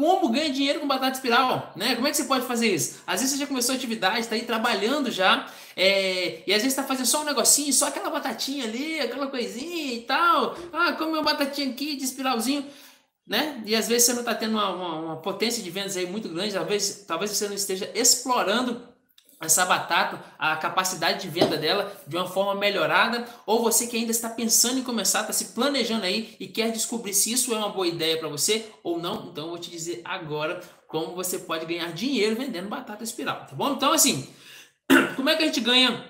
como ganha dinheiro com batata espiral, né? Como é que você pode fazer isso? Às vezes você já começou a atividade, está aí trabalhando já, é, e às vezes está fazendo só um negocinho, só aquela batatinha ali, aquela coisinha e tal. Ah, come uma batatinha aqui de espiralzinho, né? E às vezes você não está tendo uma, uma, uma, potência de vendas aí muito grande, talvez, talvez você não esteja explorando essa batata, a capacidade de venda dela de uma forma melhorada, ou você que ainda está pensando em começar, está se planejando aí e quer descobrir se isso é uma boa ideia para você ou não, então eu vou te dizer agora como você pode ganhar dinheiro vendendo batata espiral, tá bom? Então assim, como é que a gente ganha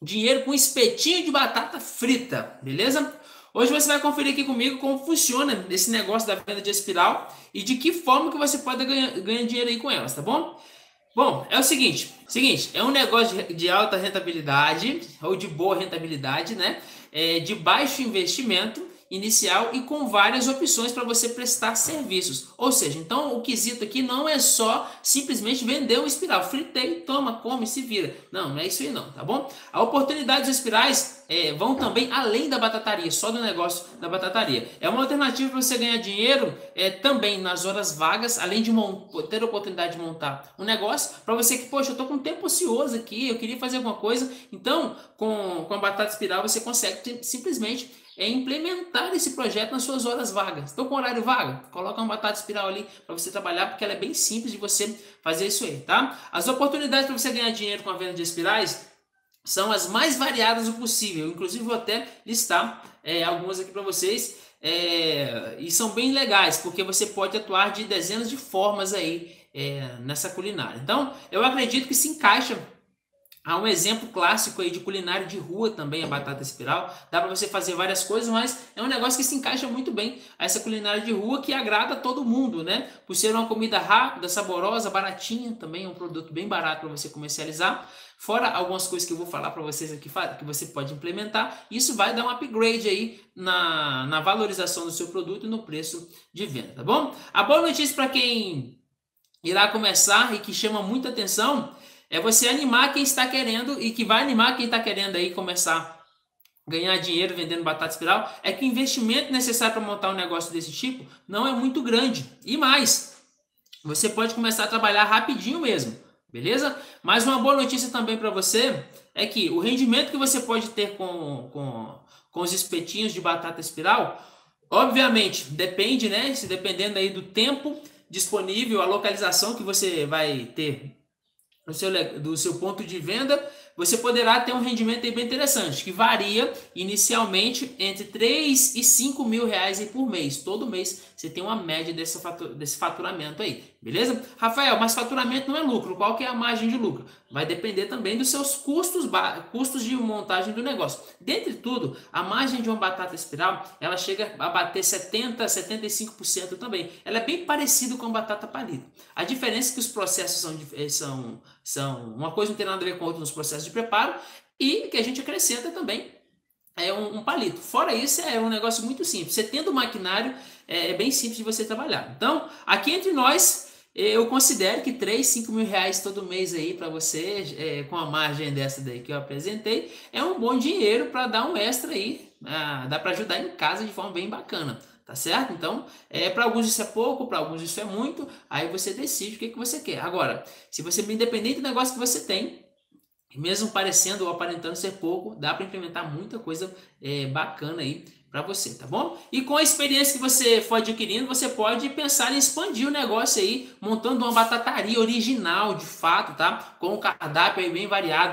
dinheiro com espetinho de batata frita, beleza? Hoje você vai conferir aqui comigo como funciona esse negócio da venda de espiral e de que forma que você pode ganhar, ganhar dinheiro aí com elas, tá bom? Bom, é o seguinte, seguinte, é um negócio de, alta rentabilidade ou de boa rentabilidade, né? É, de baixo investimento inicial e com várias opções para você prestar serviços. Ou seja, então o quesito aqui não é só simplesmente vender um espiral, fritei, toma, come, se vira. Não, não é isso aí não, tá bom? A oportunidade dos espirais é, vão também além da batataria, só do negócio da batataria. É uma alternativa para você ganhar dinheiro é, também nas horas vagas, além de ter a oportunidade de montar um negócio, para você que, poxa, eu estou com tempo ocioso aqui, eu queria fazer alguma coisa. Então, com, com a batata espiral, você consegue simplesmente é implementar esse projeto nas suas horas vagas. Estou com horário vago? Coloca uma batata espiral ali para você trabalhar, porque ela é bem simples de você fazer isso aí, tá? As oportunidades para você ganhar dinheiro com a venda de espirais são as mais variadas o possível. Inclusive, vou até listar é, algumas aqui para vocês. É, e são bem legais, porque você pode atuar de dezenas de formas aí é, nessa culinária. Então, eu acredito que se encaixa Há um exemplo clássico aí de culinária de rua também, a batata espiral. Dá para você fazer várias coisas, mas é um negócio que se encaixa muito bem a essa culinária de rua que agrada todo mundo, né? Por ser uma comida rápida, saborosa, baratinha, também é um produto bem barato para você comercializar. Fora algumas coisas que eu vou falar para vocês aqui que você pode implementar, isso vai dar um upgrade aí na, na valorização do seu produto e no preço de venda, tá bom? A boa notícia para quem irá começar e que chama muita atenção é você animar quem está querendo e que vai animar quem está querendo aí começar a ganhar dinheiro vendendo batata espiral. É que o investimento necessário para montar um negócio desse tipo não é muito grande. E mais, você pode começar a trabalhar rapidinho mesmo, beleza? Mas uma boa notícia também para você é que o rendimento que você pode ter com, com, com os espetinhos de batata espiral, obviamente, depende, né? Se dependendo aí do tempo disponível, a localização que você vai ter do seu, do seu ponto de venda, você poderá ter um rendimento bem interessante, que varia inicialmente entre 3 e 5 mil reais por mês. Todo mês você tem uma média desse, fatura, desse faturamento aí, beleza? Rafael, mas faturamento não é lucro. Qual que é a margem de lucro? Vai depender também dos seus custos, custos de montagem do negócio. Dentre tudo, a margem de uma batata espiral, ela chega a bater 70, 75% também. Ela é bem parecida com a batata palito. A diferença é que os processos são, eh, são, são uma coisa não tem nada a ver com outra nos processos de preparo e que a gente acrescenta também é um, um, palito. Fora isso, é um negócio muito simples. Você tendo maquinário, é, é, bem simples de você trabalhar. Então, aqui entre nós, eu considero que 3, 5 mil reais todo mês aí para você, é, com a margem dessa daí que eu apresentei, é um bom dinheiro para dar um extra aí. Ah, dá para ajudar em casa de forma bem bacana. Tá certo? Então, é, para alguns isso é pouco, para alguns isso é muito. Aí você decide o que, que você quer. Agora, se você, independente do negócio que você tem, mesmo parecendo ou aparentando ser pouco, dá para implementar muita coisa é, bacana aí para você, tá bom? E com a experiência que você for adquirindo, você pode pensar em expandir o negócio aí, montando uma batataria original, de fato, tá? Com um cardápio aí bem variado.